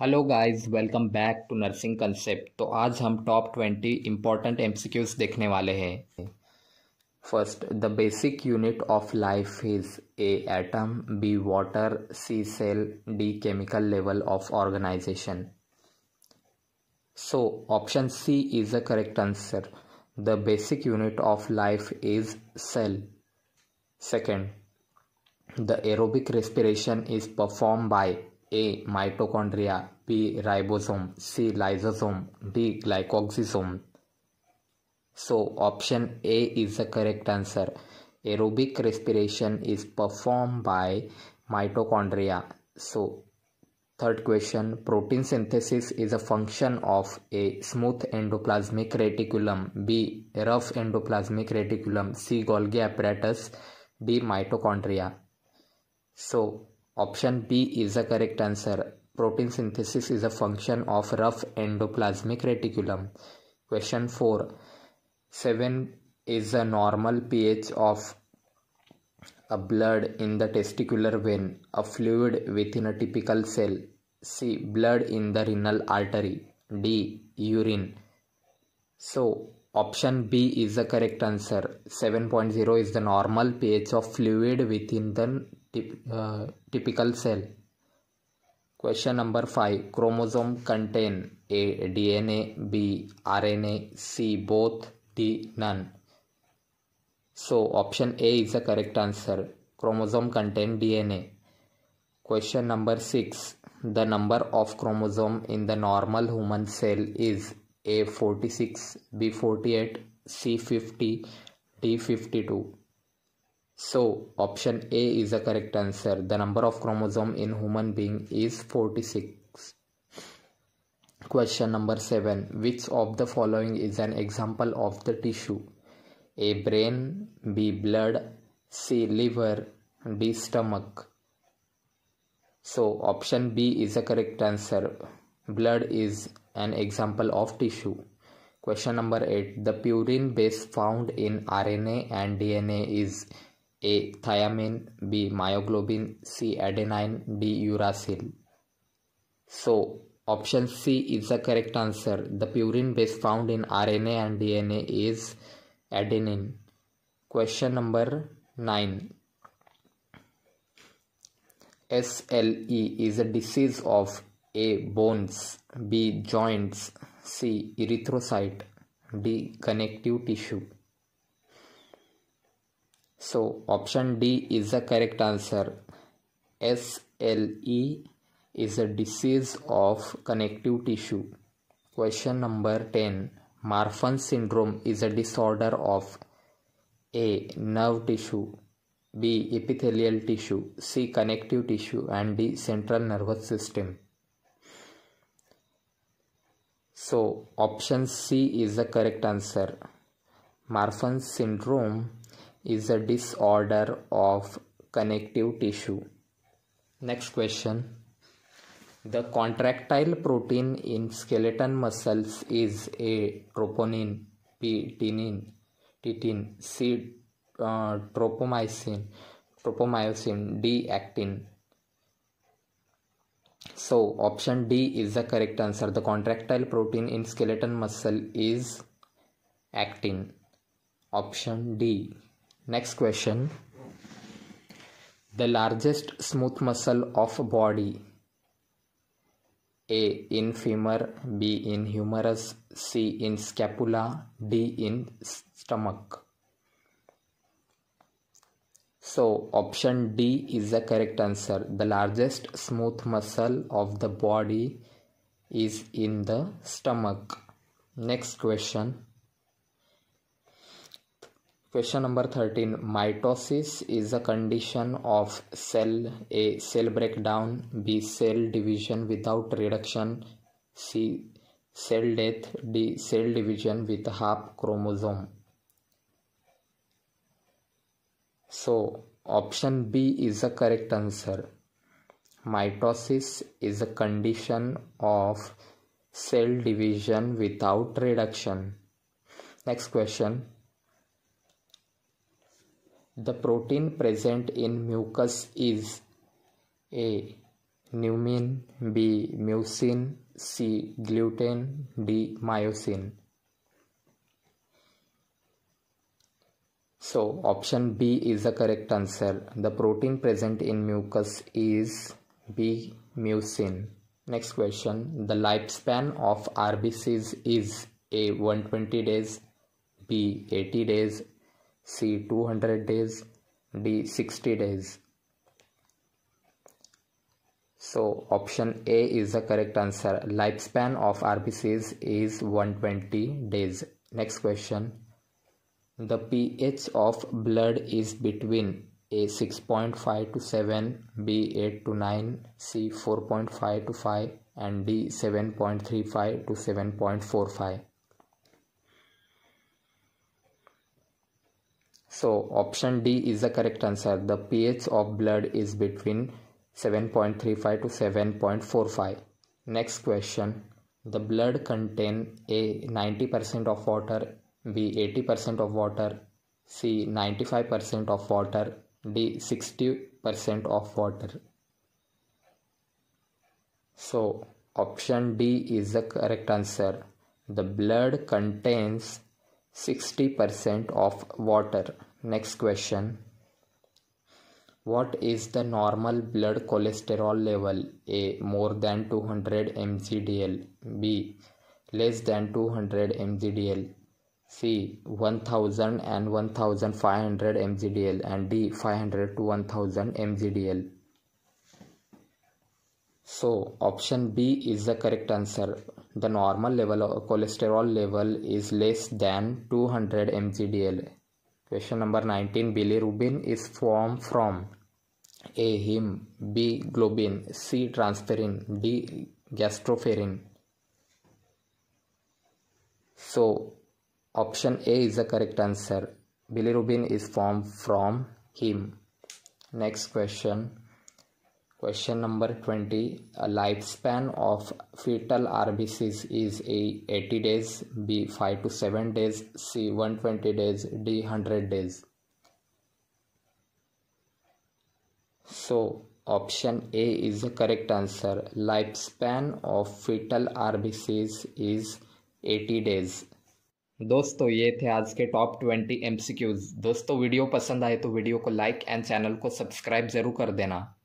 Hello guys welcome back to nursing concept तो आज हम टॉप ट्वेंटी इम्पोर्टेंट एमसीक्यूज देखने वाले हैं। First the basic unit of life is A atom B water C cell D chemical level of organisation so option C is the correct answer the basic unit of life is cell second the aerobic respiration is perform by A mitochondria B ribosome C lysosome D glyoxysome so option A is the correct answer aerobic respiration is perform by mitochondria so third question protein synthesis is a function of A smooth endoplasmic reticulum B rough endoplasmic reticulum C Golgi apparatus D mitochondria so Option B is the correct answer. Protein synthesis is a function of rough endoplasmic reticulum. Question 4. 7 is the normal pH of a blood in the testicular vein, a fluid within a typical cell. C. Blood in the renal artery. D. Urine. So, option B is the correct answer. 7.0 is the normal pH of fluid within the uh, typical cell. Question number 5. Chromosome contain A. DNA, B. RNA, C. Both, D. None. So option A is the correct answer. Chromosome contain DNA. Question number 6. The number of chromosome in the normal human cell is A46, B48, C50, D52. So option A is the correct answer. The number of chromosome in human being is 46. Question number 7. Which of the following is an example of the tissue? A. Brain B. Blood C. Liver D. Stomach So option B is the correct answer. Blood is an example of tissue. Question number 8. The purine base found in RNA and DNA is a. Thymine B. Myoglobin C. Adenine D. Uracil So option C is the correct answer. The purine base found in RNA and DNA is adenine. Question number 9. SLE is a disease of A. Bones B. Joints C. Erythrocyte D. Connective tissue so option D is the correct answer. SLE is a disease of connective tissue. Question number 10. Marfan syndrome is a disorder of A. Nerve tissue B. Epithelial tissue C. Connective tissue and D. Central nervous system. So option C is the correct answer. Marfan syndrome is a disorder of connective tissue. Next question. The contractile protein in skeleton muscles is A. Troponin, B. Tinin, titin, C. Uh, tropomyosin, tropomyosin, D. Actin. So option D is the correct answer. The contractile protein in skeleton muscle is actin. Option D. Next question. The largest smooth muscle of body. A. In femur. B. In humerus. C. In scapula. D. In stomach. So option D is the correct answer. The largest smooth muscle of the body is in the stomach. Next question. Question number 13. Mitosis is a condition of cell A. Cell breakdown B. Cell division without reduction C. Cell death D. Cell division with half chromosome. So option B is the correct answer. Mitosis is a condition of cell division without reduction. Next question the protein present in mucus is A. Numin B. Mucin C. Gluten D. Myosin So option B is the correct answer. The protein present in mucus is B. Mucin. Next question. The lifespan of RBCs is A. 120 days B. 80 days C 200 days, D 60 days. So option A is the correct answer. Lifespan of RBCs is 120 days. Next question. The pH of blood is between A 6.5 to 7, B 8 to 9, C 4.5 to 5 and D 7.35 to 7.45. So option D is the correct answer. The pH of blood is between 7.35 to 7.45. Next question. The blood contain A 90% of water B 80% of water, C 95% of water, D 60% of water. So option D is the correct answer. The blood contains 60% of water. Next question. What is the normal blood cholesterol level? A. More than 200 mgdl. B. Less than 200 mgdl. C 1000 and 1500 mgdl and D 500 to 1000 mgdl. So option B is the correct answer. The normal level of cholesterol level is less than 200 mgdl. Question number 19 bilirubin is formed from A. Heme B. Globin C. Transferrin D. Gastroferrin So Option A is the correct answer. Bilirubin is formed from heme. Next question. Question number twenty life span of fetal R B Cs is A eighty days B five to seven days C one twenty days D hundred days so option A is the correct answer life span of fetal R B Cs is eighty days दोस्तों, ये थे आज के top twenty M C Qs दोस्तों, video पसंद आए तो video को लाइक एंड चैनल को सब्सक्राइब ज़रूर कर देना।